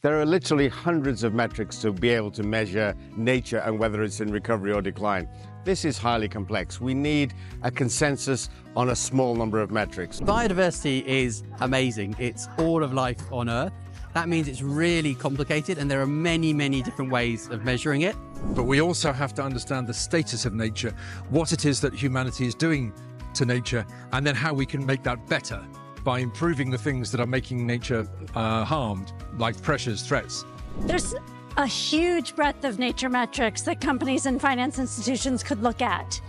There are literally hundreds of metrics to be able to measure nature and whether it's in recovery or decline. This is highly complex. We need a consensus on a small number of metrics. Biodiversity is amazing. It's all of life on Earth. That means it's really complicated and there are many, many different ways of measuring it. But we also have to understand the status of nature, what it is that humanity is doing to nature, and then how we can make that better by improving the things that are making nature uh, harmed, like pressures, threats. There's a huge breadth of nature metrics that companies and finance institutions could look at.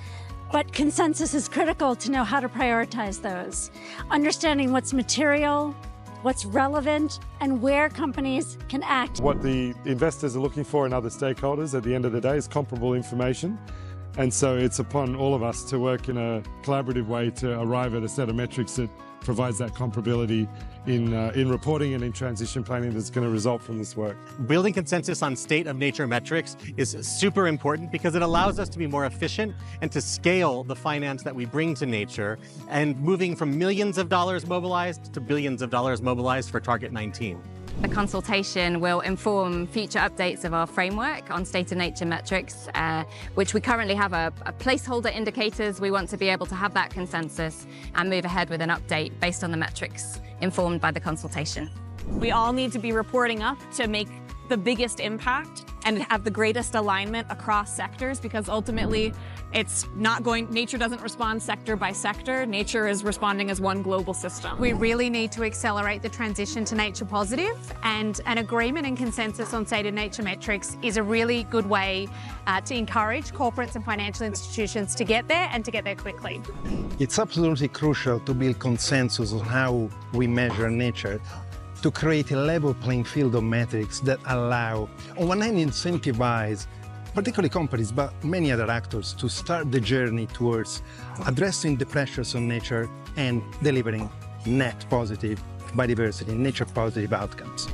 But consensus is critical to know how to prioritize those. Understanding what's material, what's relevant, and where companies can act. What the investors are looking for and other stakeholders at the end of the day is comparable information. And so it's upon all of us to work in a collaborative way to arrive at a set of metrics that provides that comparability in, uh, in reporting and in transition planning that's going to result from this work. Building consensus on state of nature metrics is super important because it allows us to be more efficient and to scale the finance that we bring to nature and moving from millions of dollars mobilized to billions of dollars mobilized for Target 19. The consultation will inform future updates of our framework on state of nature metrics, uh, which we currently have a, a, placeholder indicators. We want to be able to have that consensus and move ahead with an update based on the metrics informed by the consultation. We all need to be reporting up to make the biggest impact and have the greatest alignment across sectors because ultimately it's not going, nature doesn't respond sector by sector. Nature is responding as one global system. We really need to accelerate the transition to nature positive and an agreement and consensus on state of nature metrics is a really good way uh, to encourage corporates and financial institutions to get there and to get there quickly. It's absolutely crucial to build consensus on how we measure nature to create a level playing field of metrics that allow, on one hand, incentivize particularly companies, but many other actors, to start the journey towards addressing the pressures on nature and delivering net positive biodiversity, nature positive outcomes.